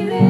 feeling